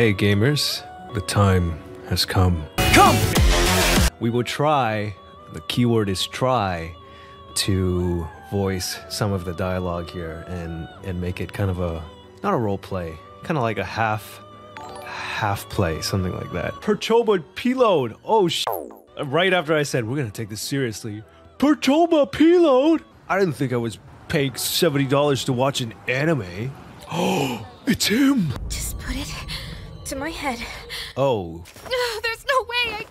Hey gamers, the time has come. Come! We will try, the keyword is try, to voice some of the dialogue here and and make it kind of a not a role play, kind of like a half half play, something like that. Perchoba Piload. Oh sh right after I said we're going to take this seriously. Perchoba Piload. I didn't think I was paying $70 to watch an anime. Oh, it's him. Just put it to my head. Oh. oh, There's no way I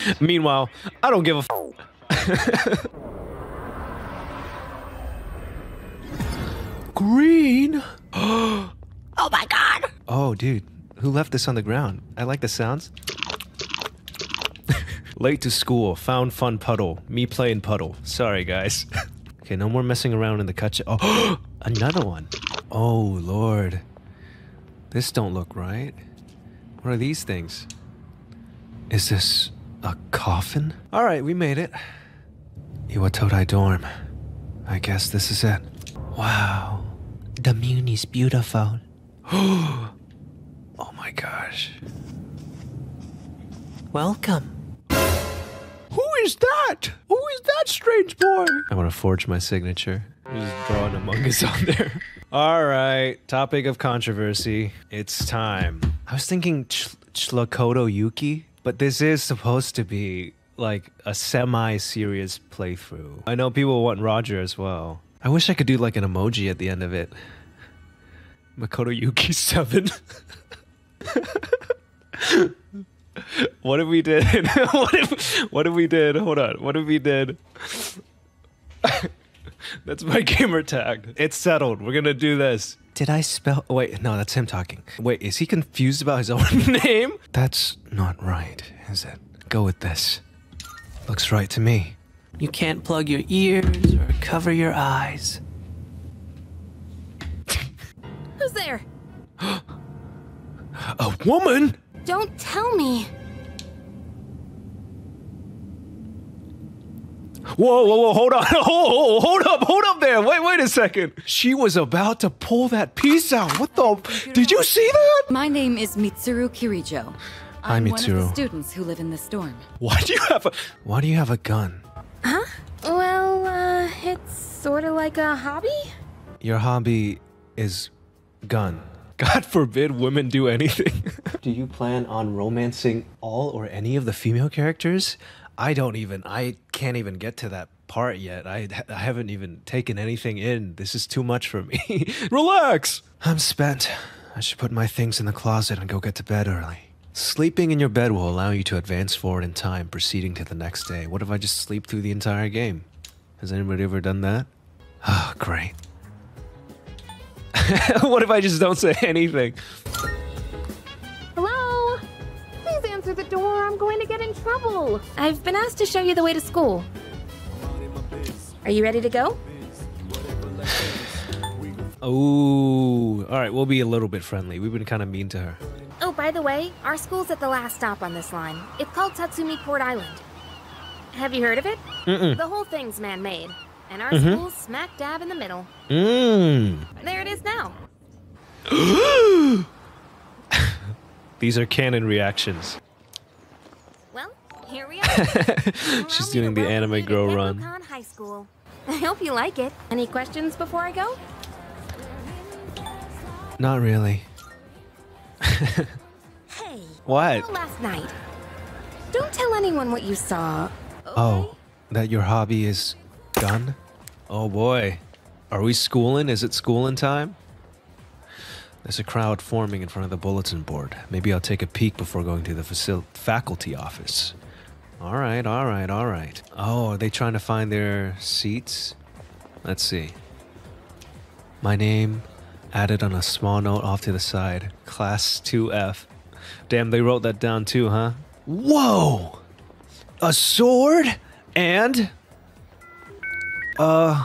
can't. Meanwhile, I don't give a f- Green. Oh my god. Oh, dude, who left this on the ground? I like the sounds. Late to school, found fun puddle. Me playing puddle. Sorry, guys. okay, no more messing around in the cut. Oh, another one. Oh, lord. This don't look right. What are these things? Is this a coffin? All right, we made it. Iwatodai dorm. I guess this is it. Wow. The moon is beautiful. Oh my gosh. Welcome. Who is that? Who is that strange boy? I want to forge my signature. Just draw an Among Us on there. All right, topic of controversy. It's time. I was thinking Ch- Chlakoto Yuki, but this is supposed to be like a semi-serious playthrough. I know people want Roger as well. I wish I could do like an emoji at the end of it. Makoto Yuki 7. what if we did? what if what if we did? Hold on. What if we did? that's my gamer tag. It's settled. We're gonna do this. Did I spell? Oh, wait, no, that's him talking. Wait, is he confused about his own name? That's not right, is it? Go with this. Looks right to me. You can't plug your ears or cover your eyes. Who's there? A woman? Don't tell me. Whoa, whoa, whoa, hold on. Hold, hold up, hold up there. Wait, wait a second. She was about to pull that piece out. What the? Did you see that? My name is Mitsuru Kirijo. Hi, I'm one of the students who live in this dorm. Why do you have a Why do you have a gun? Huh? Well, uh, it's sort of like a hobby. Your hobby is gun. God forbid women do anything. do you plan on romancing all or any of the female characters? I don't even I can't even get to that part yet. I, I haven't even taken anything in. This is too much for me. Relax. I'm spent. I should put my things in the closet and go get to bed early. Sleeping in your bed will allow you to advance forward in time, proceeding to the next day. What if I just sleep through the entire game? Has anybody ever done that? Oh, great. what if I just don't say anything? Hello? Please answer the door. I'm going to get trouble. I've been asked to show you the way to school. Are you ready to go? Oh, all right. We'll be a little bit friendly. We've been kind of mean to her. Oh, by the way, our school's at the last stop on this line. It's called Tatsumi Port Island. Have you heard of it? Mm-mm. The whole thing's man-made, and our mm-hmm. school's smack dab in the middle. Mmm. There it is now. These are canon reactions. Here we are. She's doing the anime girl run. High School. I hope you like it. Any questions before I go? Not really. Hey. What? last night. Don't tell anyone what you saw. Oh, that your hobby is gun? Oh boy. Are we schooling? Is it schooling time? There's a crowd forming in front of the bulletin board. Maybe I'll take a peek before going to the facil- faculty office. All right, all right, all right. Oh, are they trying to find their seats? Let's see. My name added on a small note off to the side. Class 2F. Damn, they wrote that down too, huh? Whoa! A sword and uh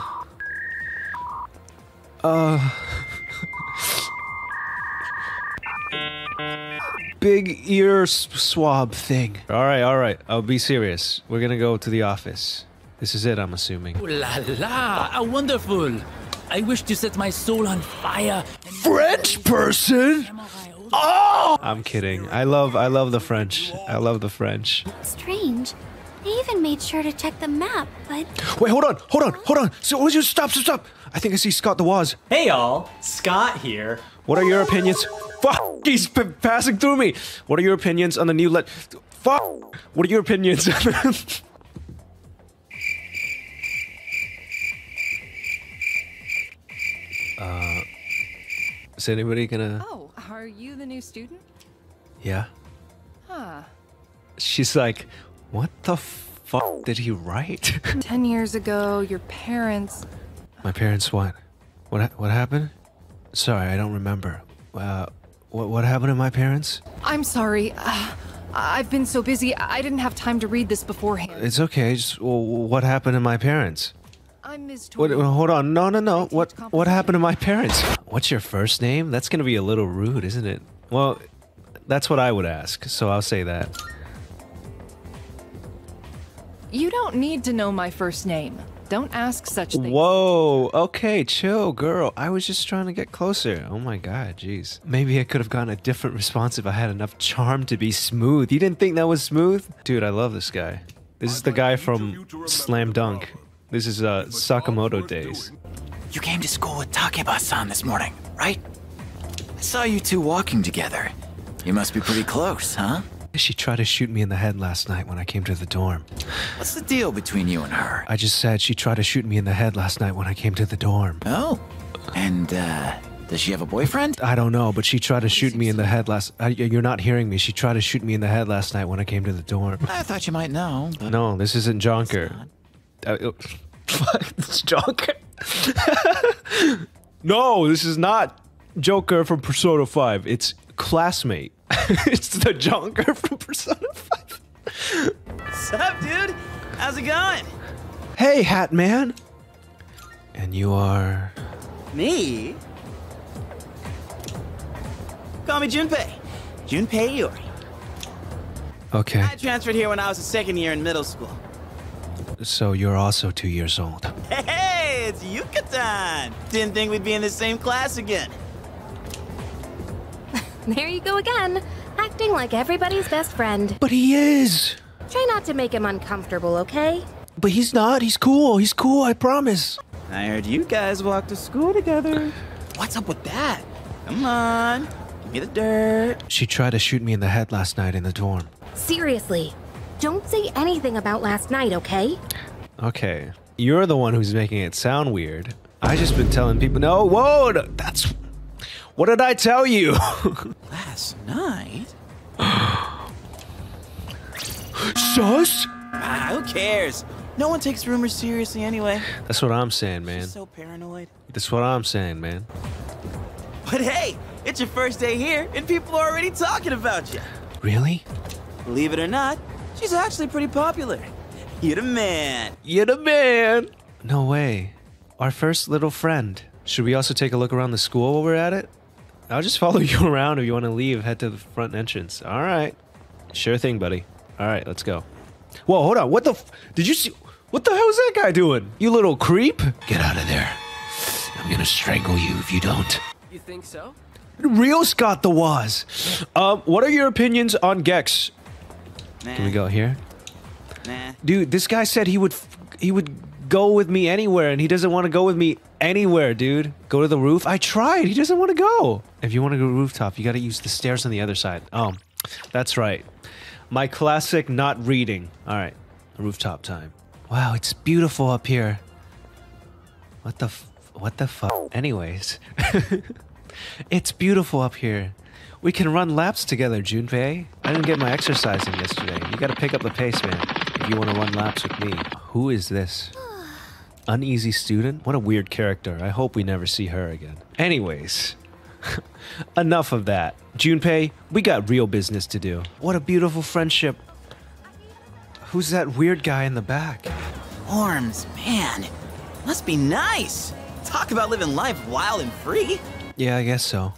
uh big ear swab thing. All right, all right. I'll be serious. We're going to go to the office. This is it, I'm assuming. Ooh la la! How wonderful! I wish to set my soul on fire. French person? Oh! I'm kidding. I love I love the French. I love the French. Strange. They even made sure to check the map, but Wait, hold on, hold on, hold on. So, would you stop, stop, stop? I think I see Scott the Woz. Hey y'all, Scott here. What are your opinions? Fuck, he's p- passing through me. What are your opinions on the new let? Fuck. What are your opinions? uh, is anybody gonna? Oh, are you the new student? Yeah. Huh. She's like, what the fuck did he write? Ten years ago, your parents. My parents what? What ha- what happened? Sorry, I don't remember. Uh, what what happened to my parents? I'm sorry. Uh, I've been so busy, I didn't have time to read this beforehand. It's okay. Just well, what happened to my parents? I'm Ms. What, Tori. hold on. No, no, no. What what happened to my parents? What's your first name? That's gonna be a little rude, isn't it? Well, that's what I would ask. So I'll say that. You don't need to know my first name. Don't ask such things. Whoa. Okay, chill, girl. I was just trying to get closer. Oh my god, jeez. Maybe I could have gotten a different response if I had enough charm to be smooth. You didn't think that was smooth? Dude, I love this guy. This is the guy from Slam Dunk. This is uh Sakamoto days. You came to school with Takeba-san this morning, right? I saw you two walking together. You must be pretty close, huh? She tried to shoot me in the head last night when I came to the dorm. What's the deal between you and her? I just said she tried to shoot me in the head last night when I came to the dorm. Oh, and uh, does she have a boyfriend? I don't know, but she tried to shoot me in the head last. Uh, you're not hearing me. She tried to shoot me in the head last night when I came to the dorm. I thought you might know. No, this isn't Jonker. Uh, uh, fuck, it's Jonker. no, this is not Joker from Persona 5. It's classmate. it's the Jonker from Persona 5. What's up, dude? How's it going? Hey, Hat Man. And you are. Me? Call me Junpei. Junpei Iori. Okay, I transferred here when I was a second year in middle school. so you're also two years old. Hey, it's Yuka-tan! Didn't think we'd be in the same class again. There you go again. Acting like everybody's best friend. But he is. Try not to make him uncomfortable, okay? But he's not. He's cool. He's cool. I promise. I heard you guys walk to school together. What's up with that? Come on, give me the dirt. She tried to shoot me in the head last night in the dorm. Seriously. Don't say anything about last night, okay? Okay, you're the one who's making it sound weird. I just been telling people. No, whoa, that's. What did I tell you? Last night? Sus. Ah, who cares? No one takes rumors seriously anyway. That's what I'm saying, man. She's So paranoid. That's what I'm saying, man. But hey, it's your first day here, and people are already talking about you. Really? Believe it or not, she's actually pretty popular. You're the man. You're the man. No way. Our first little friend. Should we also take a look around the school while we're at it? I'll just follow you around if you want to leave. Head to the front entrance. All right. Sure thing, buddy. All right, let's go. Whoa, hold on. What the? F- Did you see? What the hell is that guy doing? You little creep! Get out of there. I'm gonna strangle you if you don't. You think so? Real Scott the Woz. Um, what are your opinions on Gex? Nah, Can we go here? Nah. Dude, this guy said he would f- he would go with me anywhere, and he doesn't want to go with me anywhere, dude. Go to the roof. I tried. He doesn't want to go. If you want to go rooftop, you got to use the stairs on the other side. Oh, that's right. My classic not reading. All right, rooftop time. Wow, it's beautiful up here. What the what the fuck? Anyways, it's beautiful up here. We can run laps together, Junpei. I didn't get my exercising yesterday. You gotta pick up the pace, man, if you wanna run laps with me. Who is this? Uneasy student? What a weird character. I hope we never see her again. Anyways, enough of that. Junpei, we got real business to do. What a beautiful friendship. Who's that weird guy in the back? Orms, man. Must be nice. Talk about living life wild and free. Yeah, I guess so.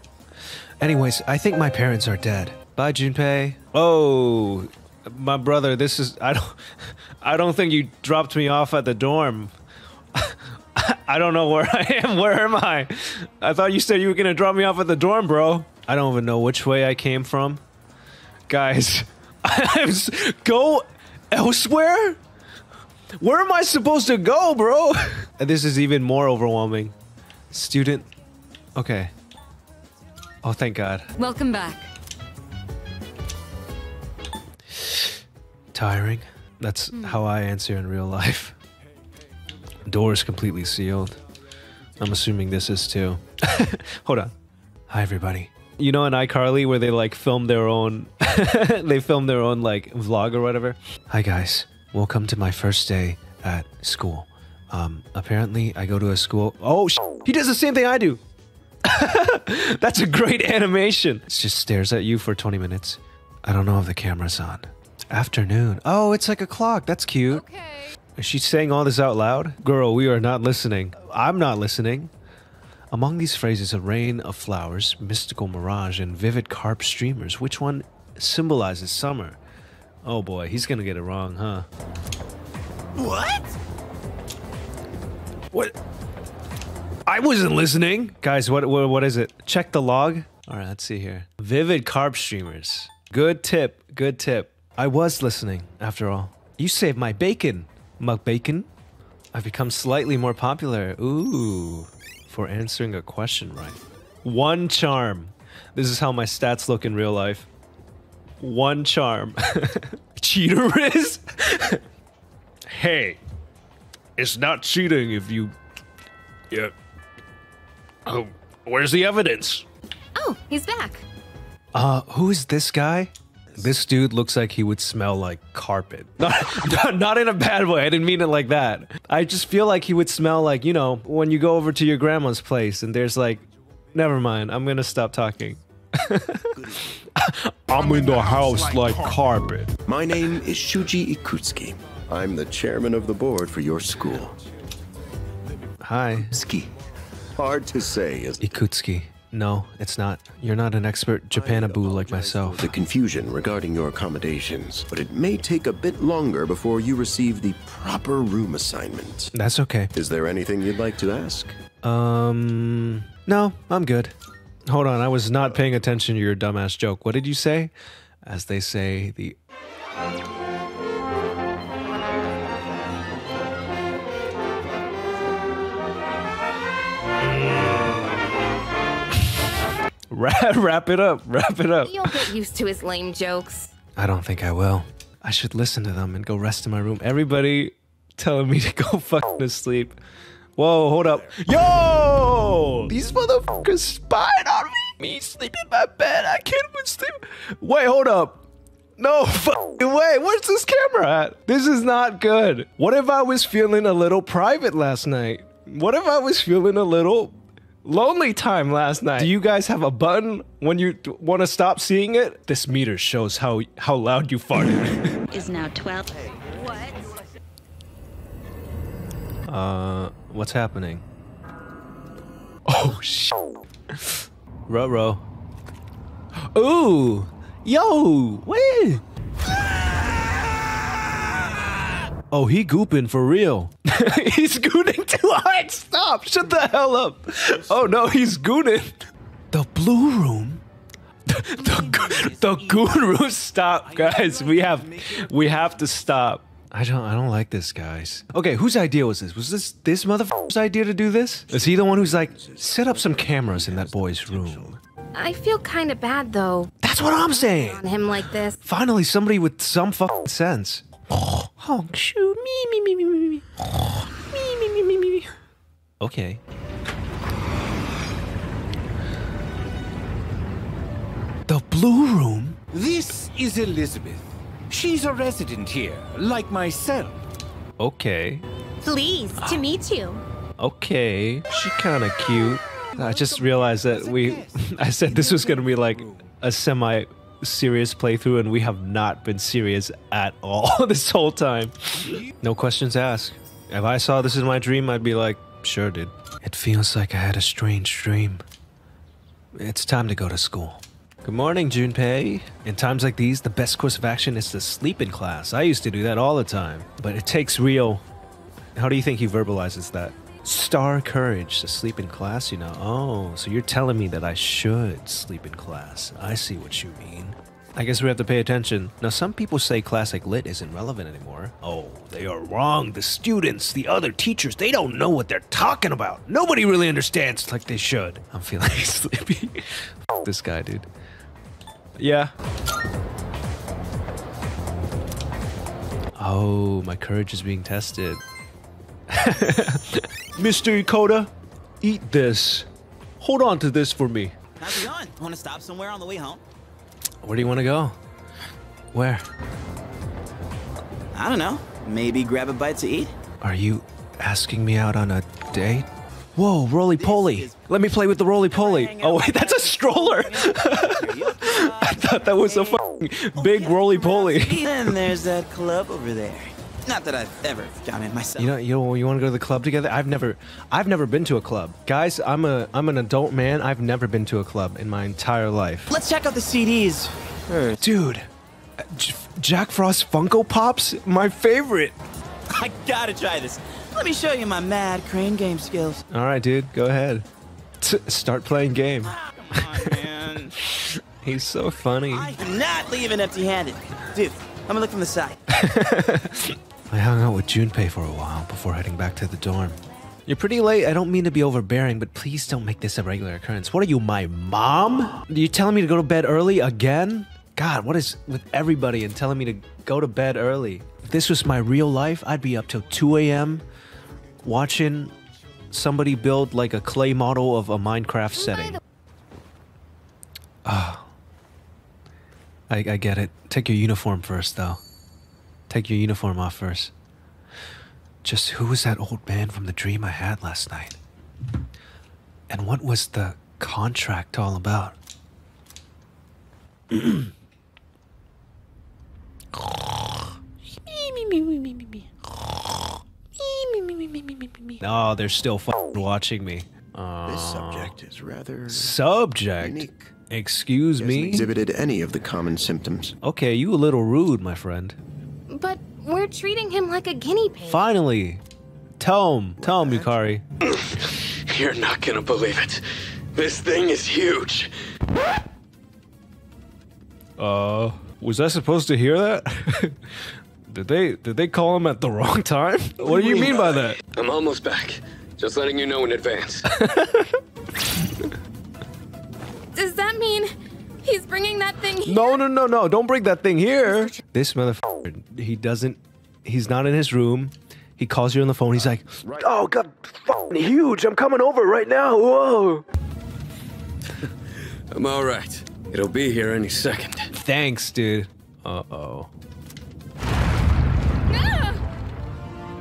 Anyways, I think my parents are dead. Bye, Junpei. Oh, my brother, this is I don't I don't think you dropped me off at the dorm. I don't know where I am. Where am I? I thought you said you were gonna drop me off at the dorm, bro. I don't even know which way I came from. Guys, I'm go elsewhere? Where am I supposed to go, bro? this is even more overwhelming. Student. Okay. Oh, thank God. Welcome back. Tiring. That's hmm. how I answer in real life. Door is completely sealed. I'm assuming this is too. Hold on. Hi, everybody. You know in iCarly where they like film their own, they film their own like vlog or whatever. Hi guys, welcome to my first day at school. Um, apparently I go to a school. Oh, he does the same thing I do. That's a great animation. It just stares at you for 20 minutes. I don't know if the camera's on. Afternoon. Oh, it's like a clock. That's cute. Okay. Is she saying all this out loud? Girl, we are not listening. I'm not listening. Among these phrases, a rain of flowers, mystical mirage, and vivid carp streamers, which one symbolizes summer? Oh boy, he's gonna get it wrong, huh? What? What? I wasn't listening. Guys, what, what what is it? Check the log. All right, let's see here. Vivid carp streamers. Good tip. Good tip. I was listening, after all. You saved my bacon, Mug Bacon. I've become slightly more popular. Ooh, for answering a question right. One charm. This is how my stats look in real life. One charm. Cheater is? hey, it's not cheating if you. Yeah. Oh, where's the evidence? Oh, he's back. Uh, who is this guy? This dude looks like he would smell like carpet. Not, not, not in a bad way. I didn't mean it like that. I just feel like he would smell like, you know, when you go over to your grandma's place and there's like, never mind, I'm gonna stop talking. I'm in the house like carpet. My name is Shuji Ikutsuki. I'm the chairman of the board for your school. Hi, Ski. Hard to say, is Ikutsuki. No, it's not. You're not an expert Japanaboo like myself. the confusion regarding your accommodations, but it may take a bit longer before you receive the proper room assignment. That's okay. Is there anything you'd like to ask? Um, no, I'm good. Hold on, I was not paying attention to your dumbass joke. What did you say? As they say, the. Wrap, wrap it up, wrap it up. You'll get used to his lame jokes. I don't think I will. I should listen to them and go rest in my room. Everybody telling me to go fucking to sleep. Whoa, hold up. Yo! These motherfuckers spying on me. Me sleep in my bed. I can't even sleep. Wait, hold up. No fucking way. Where's this camera at? This is not good. What if I was feeling a little private last night? What if I was feeling a little lonely time last night? Do you guys have a button when you want to stop seeing it? This meter shows how how loud you farted. is now 12. What? Uh, what's happening? Oh shit. Ruh-roh. Ooh! Yo! Wait! Oh, he gooping for real. he's gooning too hard. Stop! Shut the hell up. Oh no, he's gooning. The blue room. The, the, the goon room. Stop, guys. We have we have to stop. I don't I don't like this, guys. Okay, whose idea was this? Was this this motherfucker's idea to do this? Is he the one who's like, set up some cameras in that boy's room? I feel kind of bad though That's what I'm saying. on him like this. Finally, somebody with some fucking sense. Honk, shoo, me, me, me, me, me, me. Me, me, me, me, me, me. Okay. The Blue Room? This is Elizabeth. She's a resident here, like myself. Okay. Please to meet you. Okay. She kind of cute. I just realized that we. I said this was going to be like a semi serious playthrough, and we have not been serious at all this whole time. No questions asked. If I saw this in my dream, I'd be like, sure, dude. It feels like I had a strange dream. It's time to go to school. Good morning, Junpei. In times like these, the best course of action is to sleep in class. I used to do that all the time, but it takes real. How do you think he verbalizes that? Star courage to sleep in class, you know. Oh, so you're telling me that I should sleep in class. I see what you mean. I guess we have to pay attention. Now, some people say classic lit isn't relevant anymore. Oh, they are wrong. The students, the other teachers, they don't know what they're talking about. Nobody really understands like they should. I'm feeling sleepy. This guy, dude. Yeah. Oh, my courage is being tested. Mr. Ekoda, eat this. Hold on to this for me. How's it going? Want to stop somewhere on the way home? Where do you want to go? Where? I don't know. Maybe grab a bite to eat? Are you asking me out on a date? Whoa, roly poly. Let me play with the roly poly. Oh, wait, that's a stroller. I thought that was a oh, big roly poly. And there's that club over there. Not that I've ever gone in myself. You know, you you want to go to the club together? I've never, I've never been to a club, guys. I'm a, I'm an adult man. I've never been to a club in my entire life. Let's check out the CDs first. Uh, dude, J- Jack Frost Funko Pops, my favorite. I gotta try this. Let me show you my mad crane game skills. All right, dude, go ahead. T- start playing game. Ah, come on, man. He's so funny. I'm not leaving empty-handed. Dude, I'm gonna look from the side. I hung out with Junpei for a while before heading back to the dorm. You're pretty late. I don't mean to be overbearing, but please don't make this a regular occurrence. What are you, my mom? You telling me to go to bed early again? God, what is with everybody and telling me to go to bed early? If this was my real life, I'd be up till 2 a.m. watching somebody build like a clay model of a Minecraft setting. Ah. I, I get it. Take your uniform first, though. Take your uniform off first. Just who was that old man from the dream I had last night? And what was the contract all about? Oh, they're still watching me. Uh, This subject is rather subject. unique. Excuse me. exhibited any of the common symptoms. Okay, you a little rude, my friend. But we're treating him like a guinea pig. Finally, tell him, tell him, Yukari. You're not gonna believe it. This thing is huge. Uh, was I supposed to hear that? did they did they call him at the wrong time? What do you mean by that? I'm almost back. Just letting you know in advance. Does that mean he's bringing that thing here? No, no, no, no! Don't bring that thing here. This motherfucker, he doesn't. He's not in his room. He calls you on the phone. He's like, "Oh God, fucking huge! I'm coming over right now. Whoa!" I'm all right. It'll be here any second. Thanks, dude. Uh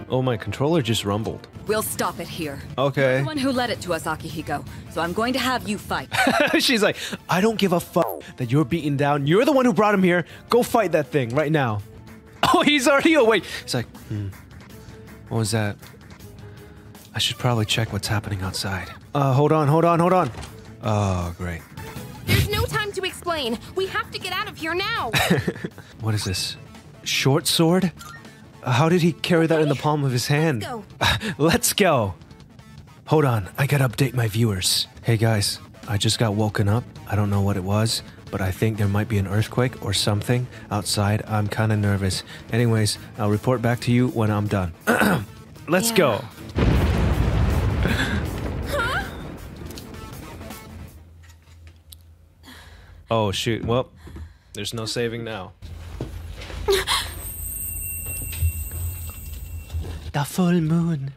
oh. My controller just rumbled. We'll stop it here. Okay. The one who led it to us, Akihiko. So I'm going to have you fight. She's like, I don't give a fuck that you're beaten down. You're the one who brought him here. Go fight that thing right now. Oh, he's already awake. He's like, hmm. What was that? I should probably check what's happening outside. Uh, hold on, hold on, hold on. Oh, great. There's no time to explain. We have to get out of here now. What is this? Short sword? How did he carry that in the palm of his hand? go. Let's go. Hold on, I gotta update my viewers. Hey guys, I just got woken up. I don't know what it was, but I think there might be an earthquake or something outside. I'm kind of nervous. Anyways, I'll report back to you when I'm done. Let's go. Oh shoot. Well, there's no saving now. The full moon.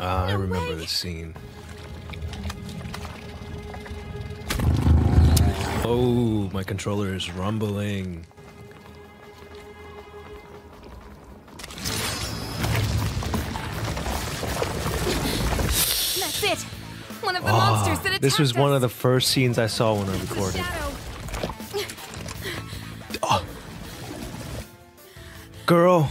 Ah, I remember the scene. Oh, my controller is rumbling. That's it. One of the Ah, monsters that attacked this was us. one of the first scenes I saw when I recorded. Girl.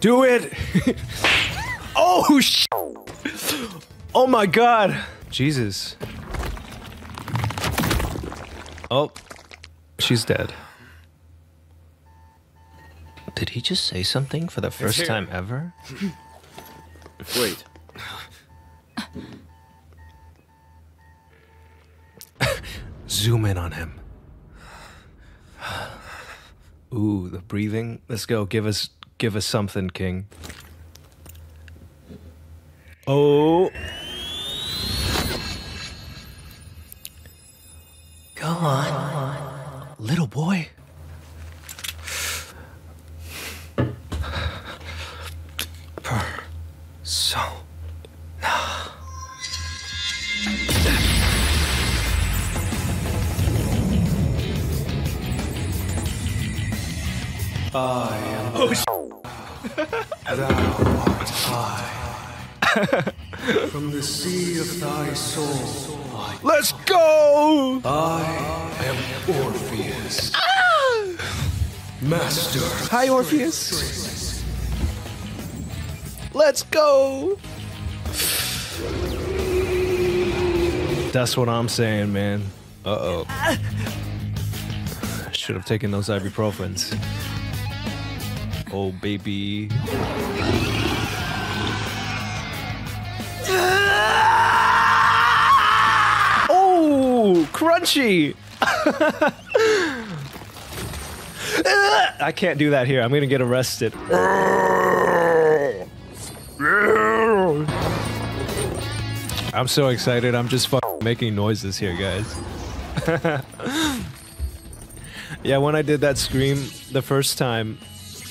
Do it. oh, sh- Oh my god. Jesus. Oh. She's dead. Did he just say something for the first time ever? Wait. Zoom in on him. Ooh, the breathing. Let's go. Give us give us something, King. Oh. Go on. Little boy. I am. Oh, Thou art I. From the sea of thy soul. Let's go! I am Orpheus. Master. Hi, Orpheus. Let's go! That's what I'm saying, man. Uh oh. Should have taken those ibuprofens. Oh, baby. Oh, crunchy. I can't do that here. I'm gonna get arrested. I'm so excited. I'm just fucking making noises here, guys. yeah, when I did that scream the first time,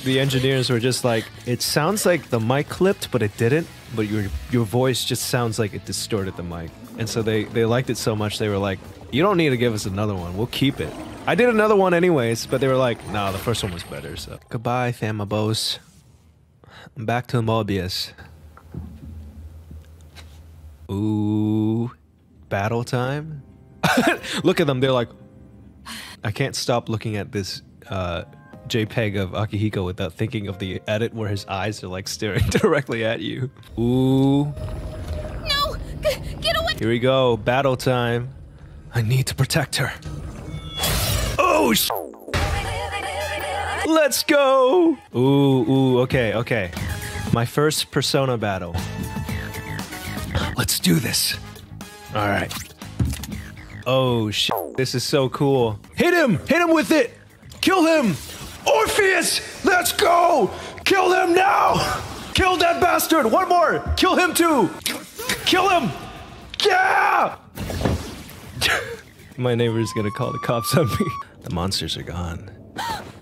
the engineers were just like, "It sounds like the mic clipped, but it didn't. But your your voice just sounds like it distorted the mic." And so they they liked it so much they were like, "You don't need to give us another one. We'll keep it." I did another one anyways, but they were like, "No, the first one was better." So goodbye, Famabos. I'm back to Mobius. Ooh, battle time. Look at them. They're like, I can't stop looking at this uh, JPEG of Akihiko without thinking of the edit where his eyes are like staring directly at you. Ooh. No! G- get away! Here we go. Battle time. I need to protect her. Oh, sh- Let's go. Ooh, ooh, okay, okay. My first persona battle. Let's do this. All right. Oh, shit. This is so cool. Hit him! Hit him with it! Kill him! Orpheus! Let's go! Kill him now! Kill that bastard! One more! Kill him too! Kill him! Yeah! My neighbor's gonna call the cops on me. The monsters are gone.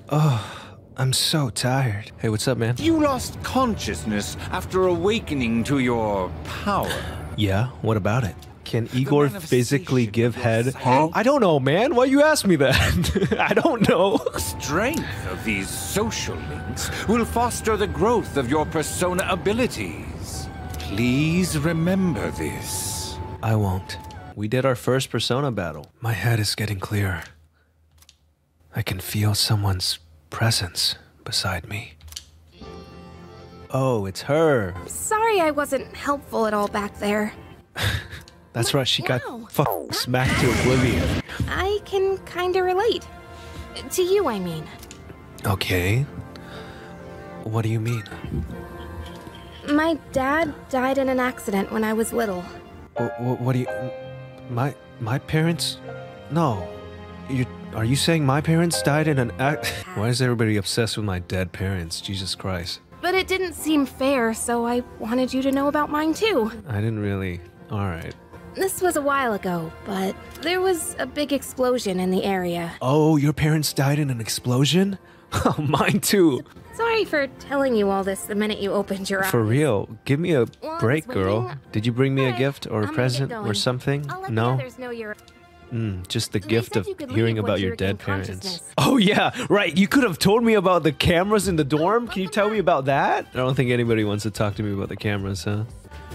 Oh, I'm so tired. Hey, what's up, man? You lost consciousness after awakening to your power. Yeah, what about it? Can Igor physically give head? I don't know, man. Why you ask me that? I don't know. Strength of these social links will foster the growth of your persona abilities. Please remember this. I won't. We did our first persona battle. My head is getting clearer. I can feel someone's presence beside me. Oh, it's her. Sorry I wasn't helpful at all back there. That's right, she got fucking smacked to oblivion. I can kinda relate. To you, I mean. Okay. What do you mean? My dad died in an accident when I was little. What, what do you. My my parents? No. You are you saying my parents died in an act? Why is everybody obsessed with my dead parents? Jesus Christ. But it didn't seem fair, so I wanted you to know about mine too. I didn't really. All right. This was a while ago, but there was a big explosion in the area. Oh, your parents died in an explosion? Oh, mine too. Sorry for telling you all this the minute you opened your eyes. For real. Give me a Well, break, girl. Did you bring me a gift or I'm a present or something? No? others know you're Mm, just the They gift of hearing about your dead parents. Oh yeah, right. You could have told me about the cameras in the dorm. Can you tell me about that? I don't think anybody wants to talk to me about the cameras, huh?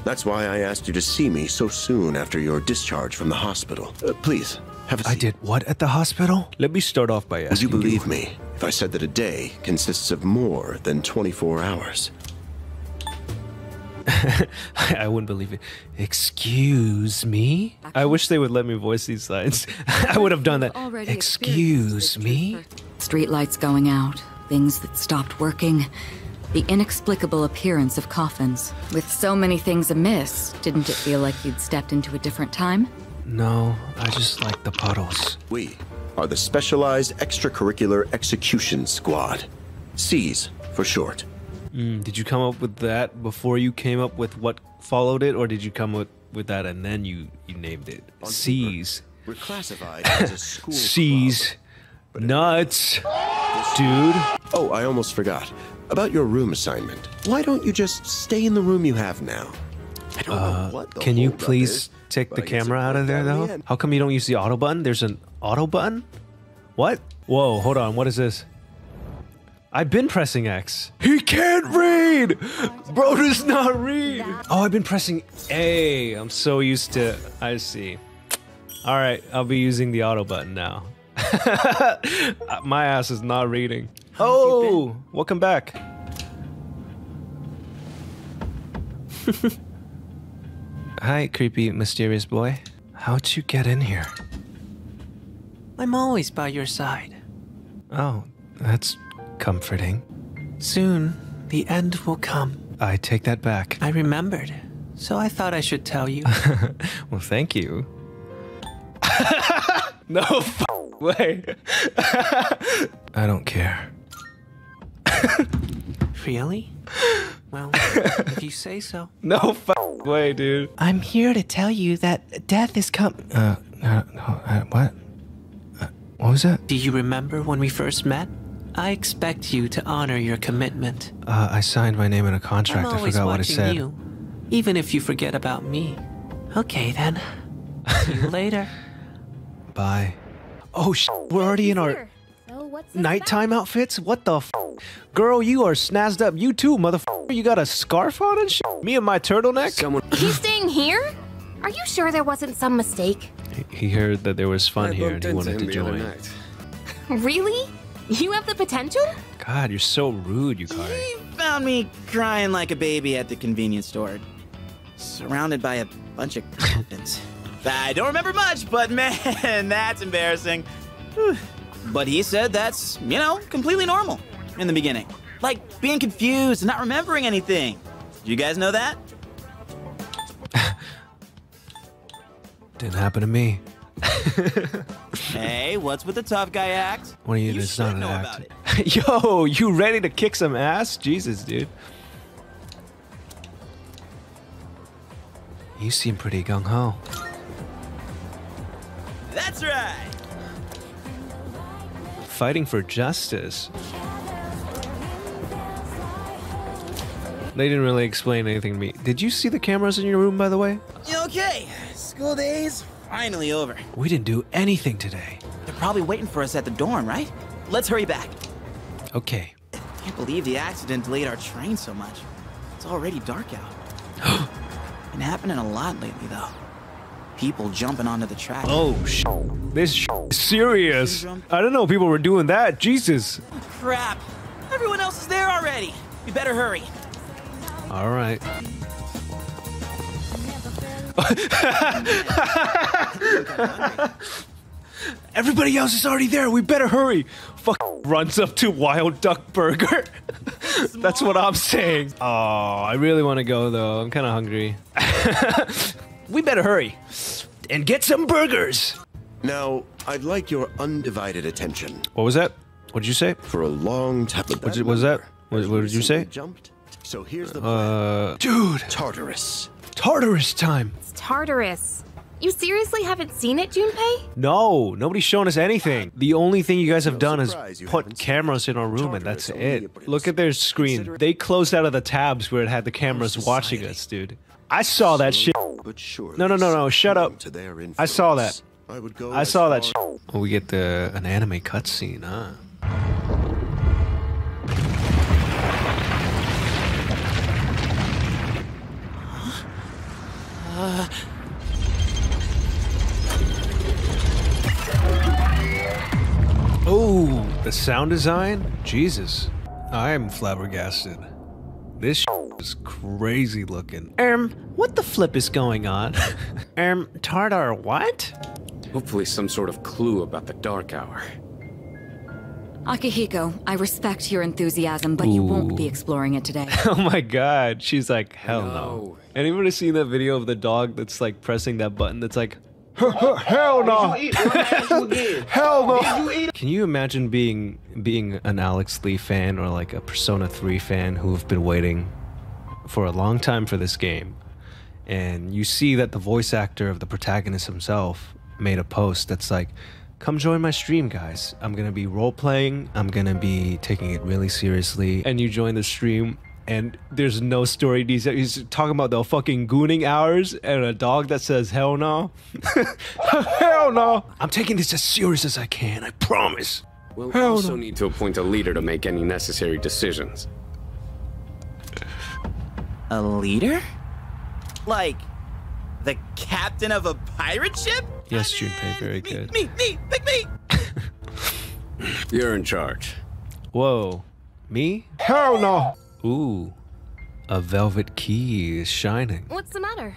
That's why I asked you to see me so soon after your discharge from the hospital. Uh, please, have a seat. I did what at the hospital? Let me start off by Would asking you believe me if I said that a day consists of more than 24 hours? I wouldn't believe it. Excuse me? I wish they would let me voice these lines. I would have done that. Already Excuse me? Streetlights going out. Things that stopped working. The inexplicable appearance of coffins. With so many things amiss, didn't it feel like you'd stepped into a different time? No, I just like the puddles. We are the Specialized Extracurricular Execution Squad. SEES for short. Mm, did you come up with that before you came up with what followed it, or did you come with, with that and then you, you named it? SEES. We're classified as a school SEES. Nuts. Dude. Oh, I almost forgot. About your room assignment. Why don't you just stay in the room you have now? I don't know what Uh, Can you please is, take the I guess it camera out of there, though? How come you don't use the auto button? There's an auto button? What? Whoa, hold on. What is this? I've been pressing X. He can't read! Bro does not read! Oh, I've been pressing A. I'm so used to. I see. Alright, I'll be using the auto button now. My ass is not reading. Oh, welcome back. Hi, creepy, mysterious boy. How'd you get in here? I'm always by your side. Oh, that's comforting. Soon, the end will come. I take that back. I remembered, so I thought I should tell you. well, thank you. no f- way. I don't care. really? Well, if you say so. No f- way, dude. I'm here to tell you that death is coming. Uh, uh, no, uh, what? Uh, what was that? Do you remember when we first met? I expect you to honor your commitment. Uh, I signed my name in a contract. I'm I always forgot what it watching said. you, even if you forget about me. Okay then. See you later. Bye. Oh, sh- we're already in our So what's nighttime outfits? What the f? Girl, you are snazzed up. You too, motherfucker. You got a scarf on and shit? Me and my turtleneck? Someone. He's staying here? Are you sure there wasn't some mistake? He heard that there was fun here and he wanted to join. Really? You have the potential? God, you're so rude, Yukari. He found me crying like a baby at the convenience store, surrounded by a bunch of coffins. I don't remember much, but man, that's embarrassing. Whew. But he said that's, you know, completely normal in the beginning. Like being confused and not remembering anything. Do you guys know that? Didn't happen to me. hey, what's with the tough guy act? What are you? You it's not an know act. about it. Yo, you ready to kick some ass? Jesus, dude. You seem pretty gung ho. That's right. Fighting for justice. They didn't really explain anything to me. Did you see the cameras in your room, by the way? Okay, school days finally over. We didn't do anything today. They're probably waiting for us at the dorm, right? Let's hurry back. Okay. I Can't believe the accident delayed our train so much. It's already dark out. Been happening a lot lately, though. People jumping onto the track. Oh, sh- this sh- is serious. I don't know people were doing that. Jesus. Crap! Everyone else is there already. We better hurry. All right. Everybody else is already there. We better hurry. Fuck runs up to Wild Duck Burger. That's what I'm saying. Oh, I really want to go though. I'm kind of hungry. we better hurry and get some burgers. Now, I'd like your undivided attention. What was that? What did you say? For a long time. What did, was that? What, what did you say? Jumped. So here's the Uh, dude, Tartarus. Tartarus time. It's Tartarus. You seriously haven't seen it, Junpei? No, nobody's shown us anything. The only thing you guys have done is put cameras in our room, and that's it. Look at their screen. They closed out of the tabs where it had the cameras watching us, dude. I saw that shit. But surely No, no, no, no. Shut up. to their I saw that. I would go I as saw that shit. Oh, we get the an anime cutscene, huh? Uh, Oh, the sound design? Jesus. I am flabbergasted. This is crazy looking. Um, what the flip is going on? um, Tartar, what? Hopefully, some sort of clue about the Dark Hour. Akihiko, I respect your enthusiasm, but you won't be exploring it today. Oh my god. She's like, hell no. Anybody seen that video of the dog that's like pressing that button that's like, hell no. Hell no. Can you imagine being being an Aleks Le fan or like a Persona 3 fan who have been waiting for a long time for this game? And you see that the voice actor of the protagonist himself made a post that's like come join my stream guys. I'm gonna be role playing i'm gonna be taking it really seriously. And you join the stream and there's no story detail he's talking about the fucking gooning hours and a dog that says hell no hell no i'm taking this as serious as i can i promise We'll Hell also no. need to appoint a leader to make any necessary decisions. A leader? Like the captain of a pirate ship? yes junpei very good Me, me, pick me! You're in charge. Whoa. Me? Hell no. Ooh. A velvet key is shining. What's the matter?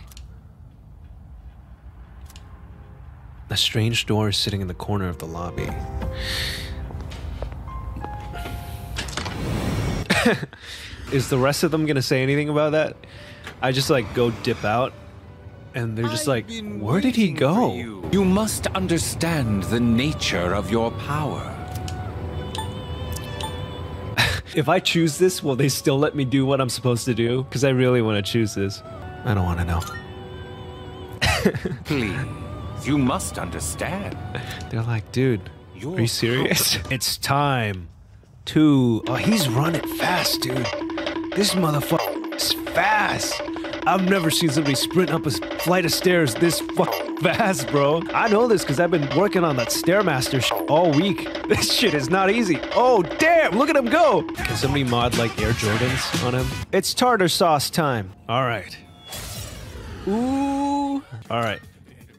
A strange door is sitting in the corner of the lobby. is the rest of them gonna say anything about that? I just like go dip out and they're just like, where did he go? You must understand the nature of your power. If I choose this, will they still let me do what I'm supposed to do? Because I really want to choose this. I don't want to know. Please, you must understand. They're like, dude, Your are you serious? it's time to. Oh, he's running fast, dude. This motherfucker is fast. I've never seen somebody sprint up a flight of stairs this fast, bro. I know this because I've been working on that Stairmaster sh- all week. This shit is not easy. Oh, damn, look at him go. Can somebody mod like Air Jordans on him? It's tartar sauce time. All right. Ooh. All right.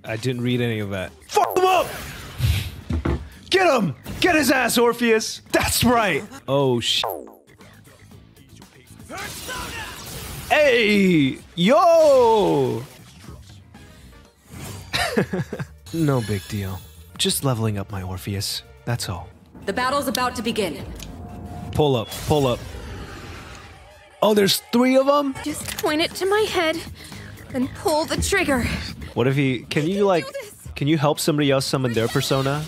I didn't read any of that. Fuck him up! Get him! Get his ass, Orpheus! That's right! Oh, sh. Hey! Yo! no big deal. Just leveling up my Orpheus. That's all. The battle's about to begin. Pull up, pull up. Oh, there's three of them? Just point it to my head and pull the trigger. What if he. Can you, like. Can you help somebody else summon their persona?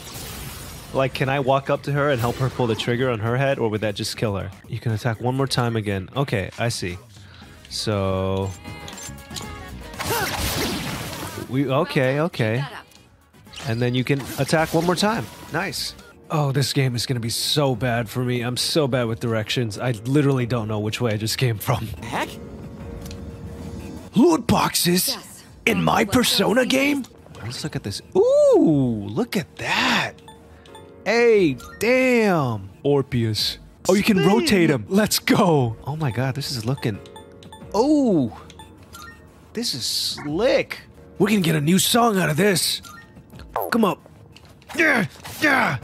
Like, can I walk up to her and help her pull the trigger on her head, or would that just kill her? You can attack one more time again. Okay, I see. So. We. Okay, okay. And then you can attack one more time. Nice. Oh, this game is gonna be so bad for me. I'm so bad with directions. I literally don't know which way I just came from. Heck? Loot boxes in my Persona game? Let's look at this. Ooh, look at that. Hey, damn. Orpheus. Oh, you can rotate him. Let's go. Oh my god, this is looking. Oh, this is slick. We can get a new song out of this. Come up. Yeah, yeah.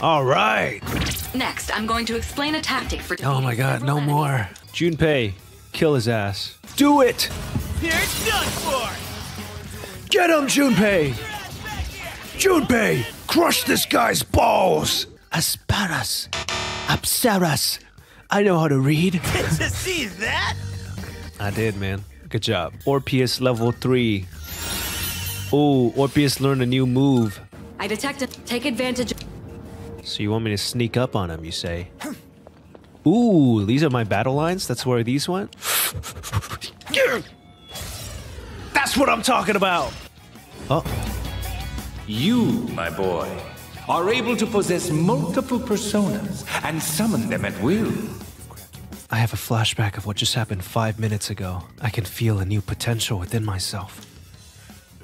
All right. Next, I'm going to explain a tactic for Oh my god, no more. Junpei, kill his ass. Do it! You're done for! Get him, Junpei! Junpei, crush this guy's balls! Asparas, Apsaras. I know how to read. Did you see that? I did, man. Good job. Orpheus level 3. Ooh, Orpheus learned a new move. I detect it. Take advantage. So you want me to sneak up on him, you say? Ooh, these are my battle lines? That's where these went? That's what I'm talking about! Oh, You, my boy, are able to possess multiple personas and summon them at will. I have a flashback of what just happened five minutes ago. I can feel a new potential within myself.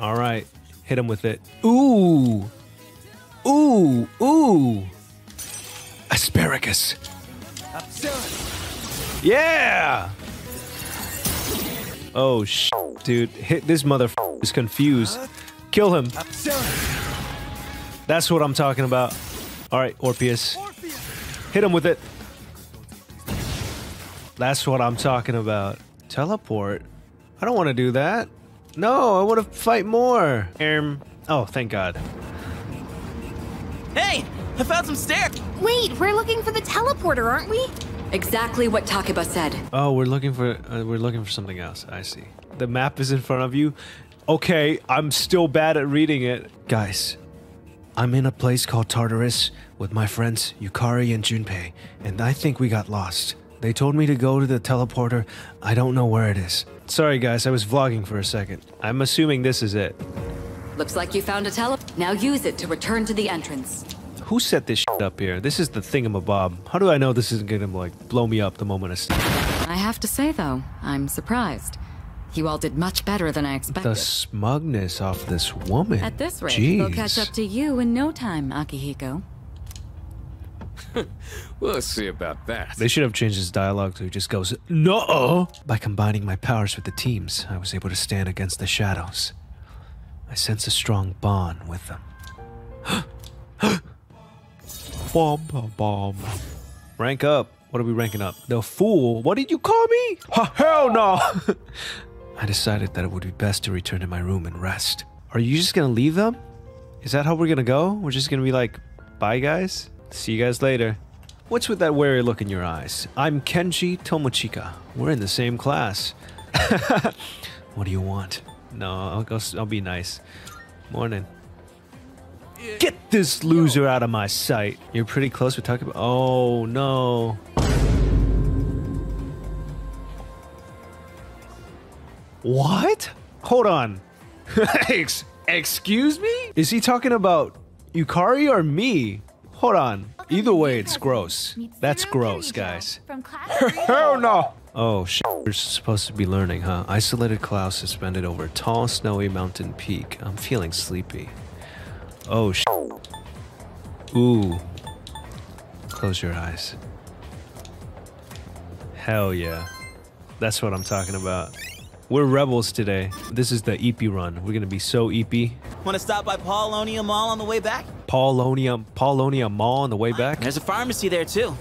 All right, hit him with it. Ooh, ooh, ooh. Asparagus. Yeah. Oh sh, dude, hit this mother is confused. Kill him. That's what I'm talking about. All right, Orpheus. Hit him with it. That's what I'm talking about. Teleport? I don't want to do that. No, I want to fight more. Um, oh, thank God. Hey, I found some stairs. Wait, we're looking for the teleporter, aren't we? Exactly what Takeba said. Oh, we're looking for uh, we're looking for something else. I see. The map is in front of you. Okay, I'm still bad at reading it. Guys, I'm in a place called Tartarus with my friends Yukari and Junpei, and I think we got lost. They told me to go to the teleporter. I don't know where it is. Sorry guys, I was vlogging for a second. I'm assuming this is it. Looks like you found a tele. Now use it to return to the entrance. Who set this shit up here? This is the thingamabob. How do I know this isn't gonna like blow me up the moment I step? I have to say though, I'm surprised. You all did much better than I expected. The smugness of this woman. At this rate, Jeez. they'll catch up to you in no time, Akihiko. We'll see about that. They should have changed his dialogue to just goes, No! By combining my powers with the teams, I was able to stand against the shadows. I sense a strong bond with them. bomb, bomb, bomb. Rank up. What are we ranking up? The fool? What did you call me? Ha, hell no! I decided that it would be best to return to my room and rest. Are you just gonna leave them? Is that how we're gonna go? We're just gonna be like, bye guys? See you guys later. What's with that wary look in your eyes? I'm Kenji Tomochika. We're in the same class. what do you want? No, I'll go. I'll be nice. Morning. Get this loser out of my sight. You're pretty close with talking about. Oh no. What? Hold on. Ex- excuse me? Is he talking about Yukari or me? Hold on. Either way, it's gross. That's gross, guys. From class Hell no! Oh, shit. You're supposed to be learning, huh? Isolated cloud suspended over tall, snowy mountain peak. I'm feeling sleepy. Oh, shit. Ooh. Close your eyes. Hell yeah. That's what I'm talking about. We're rebels today. This is the EP run. We're gonna be so EP. Want to stop by Paulownia Mall on the way back? Paulownia, Paulownia Mall on the way back. There's a pharmacy there too.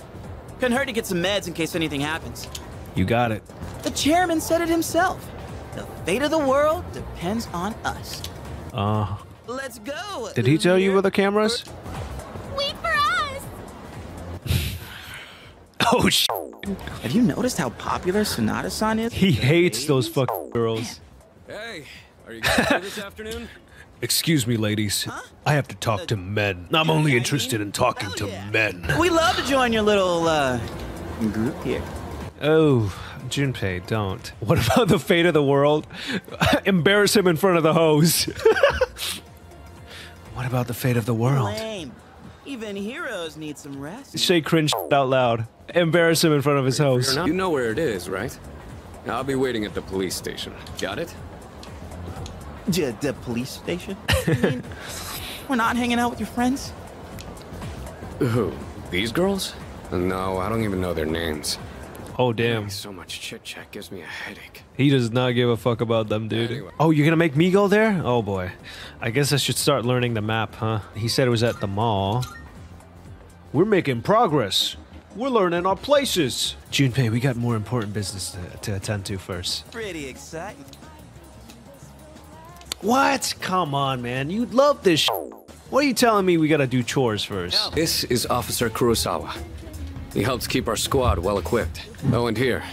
Couldn't hurt to get some meds in case anything happens. You got it. The chairman said it himself. The fate of the world depends on us. Uh, Let's go. did he tell you where the cameras? Wait for us! Oh, shit. Have you noticed how popular Sonata-san is? He hates those fucking girls. Hey, are you guys here this afternoon? Excuse me, ladies. I have to talk to men. I'm only interested in talking to men. We love to join your little uh, group here. Oh, Junpei, don't. What about the fate of the world? Embarrass him in front of the hose. what about the fate of the world? Lame. Even heroes need some rest. Say cringe out loud. Embarrass him in front of his house. You know where it is, right? I'll be waiting at the police station. Got it? The, the police station? Mean We're not hanging out with your friends? Who? These girls? No, I don't even know their names. Oh, damn. So much chit chat gives me a headache. He does not give a fuck about them, dude. Oh, you're gonna make me go there? Oh boy. I guess I should start learning the map, huh? He said it was at the mall. We're making progress. We're learning our places. Junpei, we got more important business to, to attend to first. Pretty exciting. What? Come on, man. You'd love this. Sh- what are you telling me? We gotta do chores first. This is Officer Kurosawa. He helps keep our squad well equipped. Oh, and here.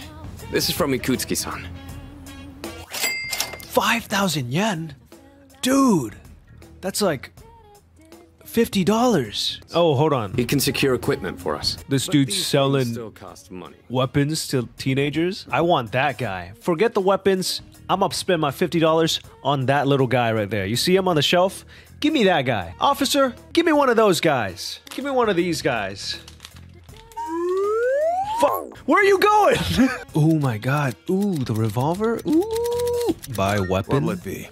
This is from Ikutsuki-san. Five thousand yen, dude. That's like fifty dollars. Oh, hold on. He can secure equipment for us. This But dude's selling still cost money. weapons to teenagers. I want that guy. Forget the weapons. I'm up to spend my $50 on that little guy right there. You see him on the shelf? Give me that guy. Officer, give me one of those guys. Give me one of these guys. Fuck. Where are you going? oh my god. Ooh, the revolver. Ooh. Buy weapon. What'll it be?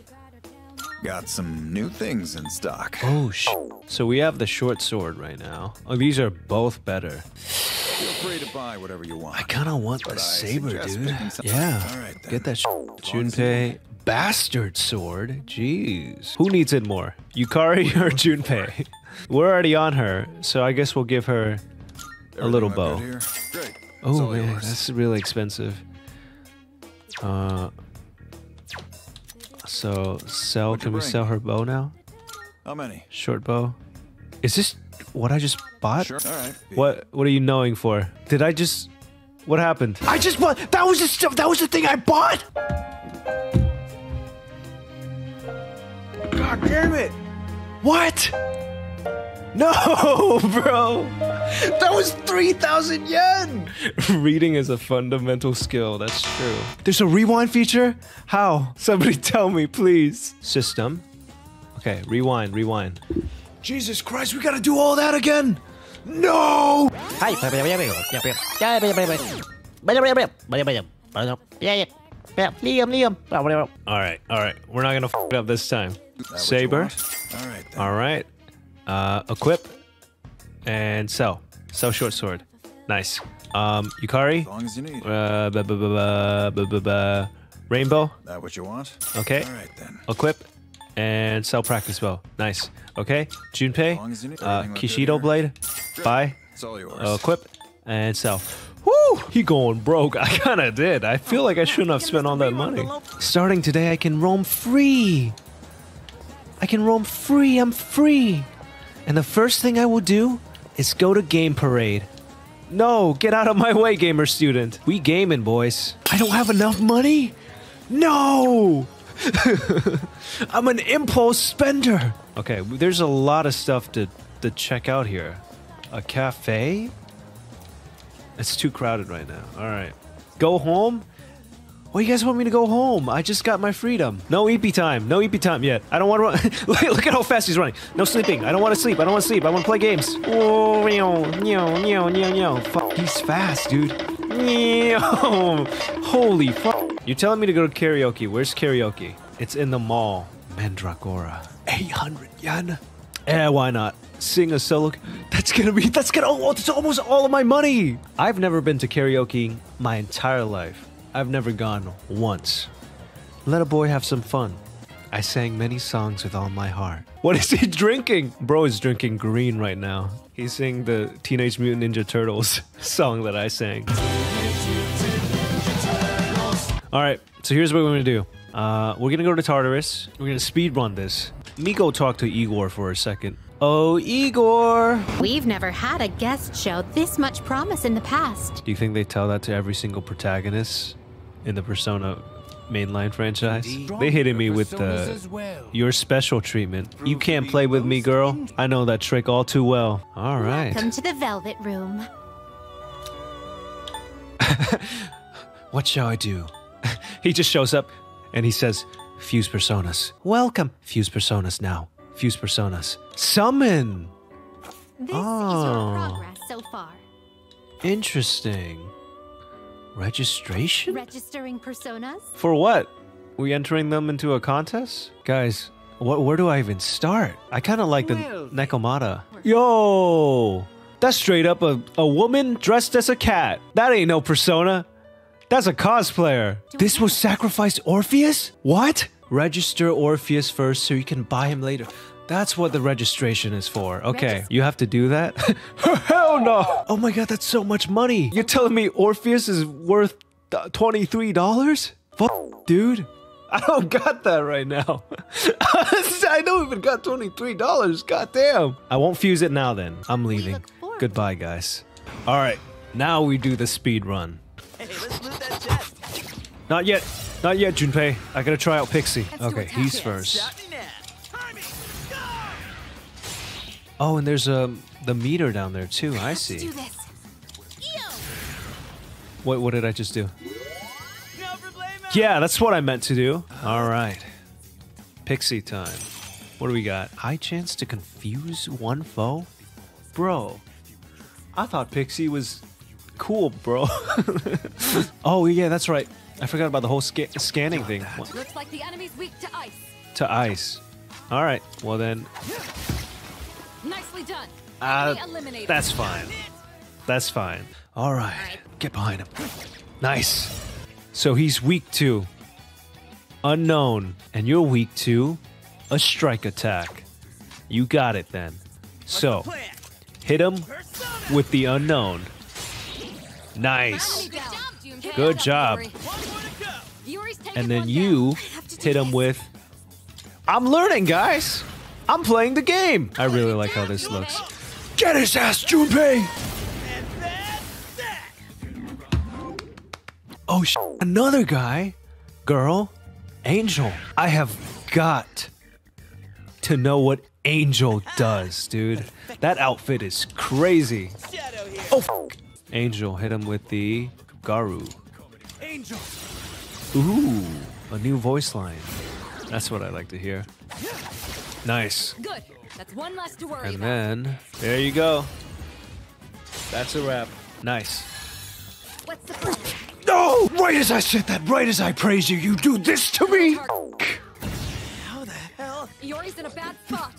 Got some new things in stock. Oh sh. So we have the short sword right now. Oh, these are both better. Feel free to buy whatever you want. I kind of want But the I saber, dude. Yeah. All right, then. Get that sh- Junpei bastard sword. Jeez. Who needs it more? Yukari or Junpei? We're already on her, so I guess we'll give her a little bow. look good here? Great. It's Oh man, that's really expensive. Uh, so sell. What'd Can we bring? sell her bow now? How many? Short bow. Is this what I just bought? Sure. All right. What what are you knowing for? Did I just what happened? I just bought that was the stuff that was the thing I bought! God damn it! What? No, bro! That was 3,000 yen! Reading is a fundamental skill, that's true. There's a rewind feature? How? Somebody tell me, please. System. Okay, rewind, rewind. Jesus Christ, we gotta do all that again! No! Alright, alright. We're not gonna f it up this time. Saber. All right. Then. Alright. Uh, equip. And sell. Sell short sword. Nice. Um, Yukari. As long as you need. Uh, ba- ba- ba- Rainbow. That what you want? Okay. All right then. Equip. And sell practice bow. Nice. Okay. Junpei. long as you need- Uh, everything look good Kishido blade. Buy. It's all yours. Uh, equip. And sell. Woo! He going broke. I kinda did. I feel like I shouldn't have spent all that money. Starting today, I can roam free. I can roam free. I'm free. And the first thing I will do is go to Game Parade. No, get out of my way, gamer student. We gaming, boys. I don't have enough money? No! I'm an impulse spender. Okay, there's a lot of stuff to, to check out here. A cafe? It's too crowded right now. All right. Go home? Why you guys want me to go home? I just got my freedom. No EP time. No EP time yet. I don't want to run. look, look at how fast he's running. No sleeping. I don't want to sleep. I don't want to sleep. I want to play games. Oh, meow, meow, meow, meow, meow. Fuck, he's fast, dude. Meow. Holy fuck. You're telling me to go to karaoke. Where's karaoke? It's in the mall. Mandragora. 800 yen. Eh, why not? Sing a solo. That's gonna be. That's gonna. Oh, that's almost all of my money. I've never been to karaoke my entire life. I've never gone once. Let a boy have some fun. I sang many songs with all my heart. What is he drinking? Bro is drinking green right now. He's singing the Teenage Mutant Ninja Turtles song that I sang. All right, so here's what we're gonna do. Uh, we're gonna go to Tartarus. We're gonna speed run this. Me go talk to Igor for a second. Oh, Igor! We've never had a guest show this much promise in the past. Do you think they tell that to every single protagonist in the Persona mainline franchise? They hitting me with uh, the your special treatment. You can't play with me, girl. I know that trick all too well. All right. Welcome to the Velvet Room. What shall I do? he just shows up and he says, Fuse personas. Welcome. Fuse personas now. Fuse personas. Summon! This Oh. is your ah. progress so far. Interesting. Registration? Registering personas? For what? We entering them into a contest? Guys, what, where do I even start? I kind of like the Nekomata. Yo! That's straight up a, a woman dressed as a cat. That ain't no persona. That's a cosplayer. This was sacrificed Orpheus? What? Register Orpheus first so you can buy him later. That's what the registration is for. Okay, you have to do that? Hell no! Oh my god, that's so much money. You're telling me Orpheus is worth uh, $23? Fuck, dude. I don't got that right now. I don't even got $23. God damn. I won't fuse it now then. I'm leaving. Goodbye, guys. All right, now we do the speed run. Hey, Not yet. Not yet, Junpei. I gotta try out Pixie. Okay, he's first. Oh, and there's um the meter down there too. I see. What what did I just do? Yeah, that's what I meant to do. All right. Pixie time. What do we got? High chance to confuse one foe? Bro. I thought Pixie was cool, bro. oh, yeah, that's right. I forgot about the whole sca- scanning thing. Looks like the enemy's weak to ice. To ice. All right. Well then, Nicely done. uh, that's fine. That's fine. All right. Get behind him. Nice. So he's weak to unknown, and you're weak to a strike attack. You got it then. So hit him with the unknown. Nice. Good job. And then you hit him with. I'm learning, guys. I'm playing the game. I really like how this looks. Get his ass, Junpei! Oh, sh- another guy, girl, Angel. I have got to know what Angel does, dude. That outfit is crazy. Oh, f- Angel hit him with the Garu. Angel. Ooh, a new voice line. That's what I like to hear. Nice. Good. That's one less to worry And about. then, there you go. That's a wrap. Nice. What's the first? No! Right as I said that, right as I praise you, you do this to me! How the hell? Yori's in a bad spot.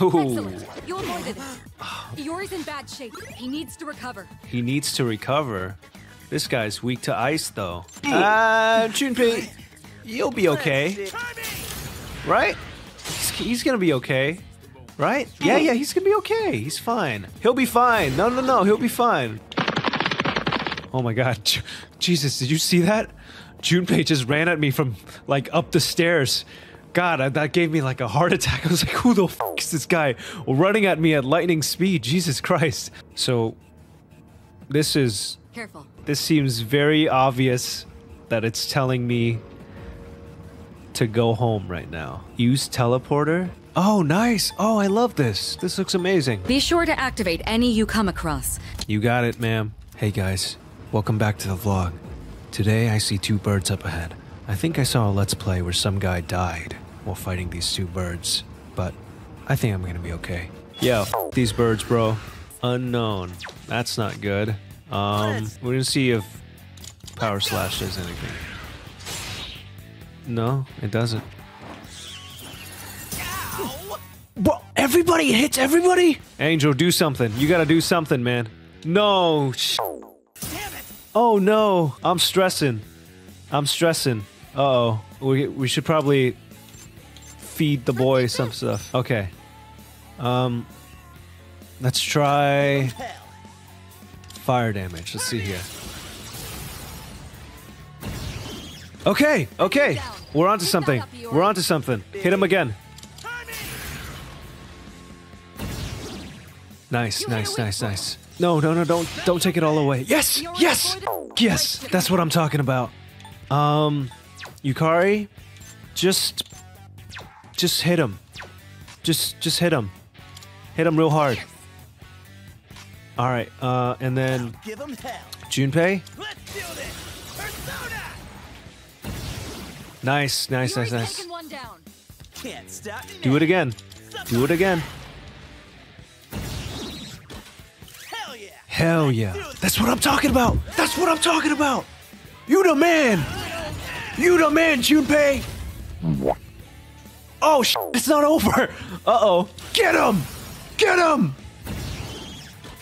Ooh. Excellent. You avoided it. Yori's in bad shape. He needs to recover. He needs to recover. This guy's weak to ice, though. Uh, Junpei, you'll be okay. Right? He's, he's gonna be okay. Right? Yeah, yeah, he's gonna be okay. He's fine. He'll be fine. No, no, no, he'll be fine. Oh my god. J- Jesus, did you see that? Junpei just ran at me from, like, up the stairs. God, I, that gave me, like, a heart attack. I was like, who the f is this guy running at me at lightning speed? Jesus Christ. So, this is Careful. this seems very obvious that it's telling me to go home right now. Use teleporter? Oh, nice. Oh, I love this. This looks amazing. Be sure to activate any you come across. You got it, ma'am. Hey guys, welcome back to the vlog. Today I see two birds up ahead. I think I saw a let's play where some guy died while fighting these two birds, but I think I'm gonna be okay. Yeah, f- these birds, bro. Unknown. That's not good. Um, we're gonna see if Power Slash does anything. No, it doesn't. What? Everybody hits everybody? Angel, do something. You gotta do something, man. No. Sh- oh no. I'm stressing. I'm stressing. Uh oh. We, we should probably feed the boy some stuff. Okay. Um. Let's try fire damage. Let's see here. Okay, okay. We're onto something. We're onto something. Hit him again. Nice, nice, nice, nice. No, no, no, don't don't take it all away. Yes! Yes! Yes! That's what I'm talking about. Um Yukari, just just hit him. Just just hit him. Hit him real hard. Alright, uh and then Give him hell. Junpei. Nice, nice, nice, nice. one down. Can't stop. Do it again. Do it again. Hell yeah. Hell yeah. That's what I'm talking about. That's what I'm talking about. You the man. You the man, Junpei. Oh, sh- it's not over. Uh oh. Get him. Get him.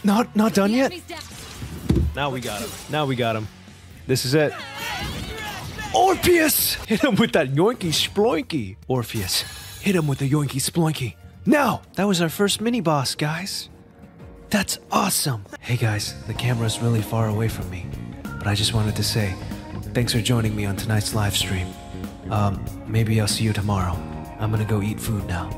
Not not done yet. Now we got him. Now we got him. This is it. Orpheus! Hit him with that yoinky sploinky. Orpheus, hit him with the yoinky sploinky. Now, that was our first mini boss, guys. That's awesome. Hey guys, the camera's really far away from me, but I just wanted to say thanks for joining me on tonight's live stream. Um, maybe I'll see you tomorrow. I'm gonna go eat food now.